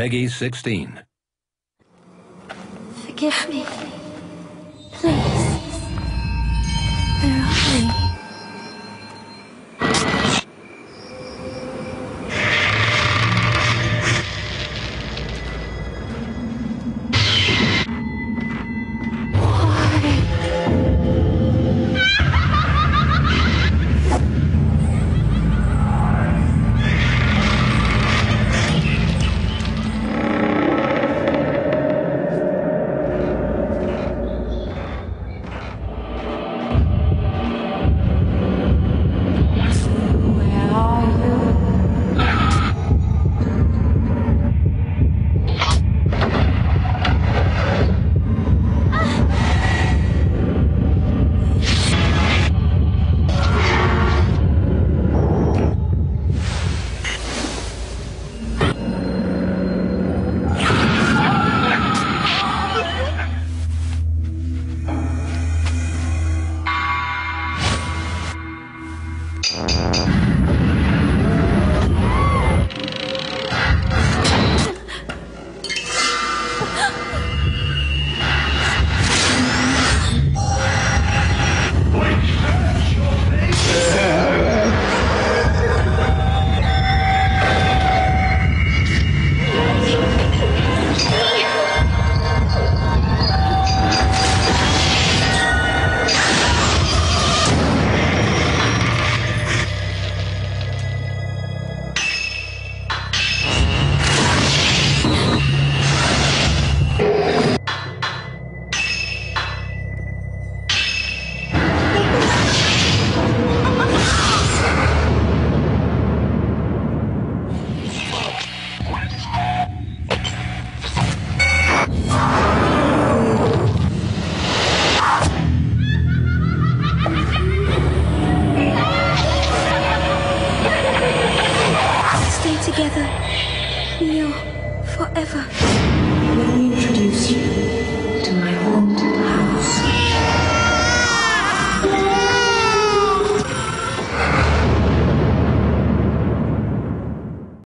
Peggy 16. Forgive me. Please. Where are? Together. Neo, forever. Let me introduce you.